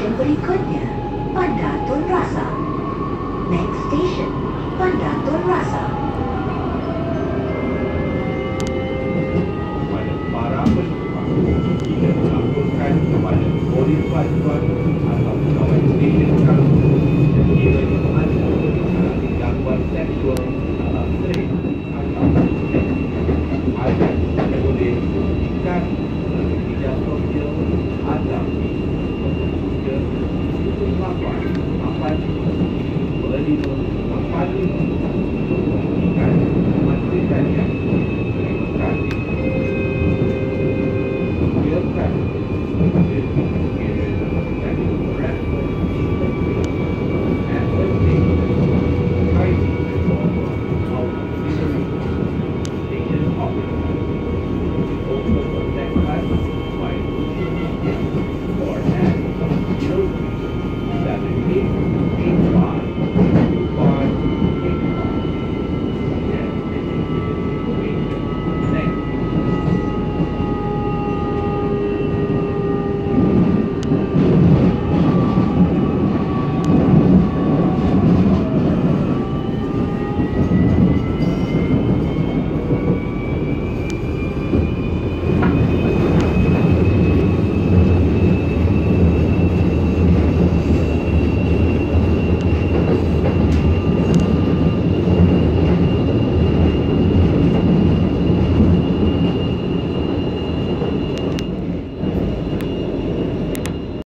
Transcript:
Stesen berikutnya, Bandar Tun Rasa. Next station, Bandar Tun Rasa. kepada para penumpang kita melaporkan kepada polis bantuan 穿，我的地方，穿地方。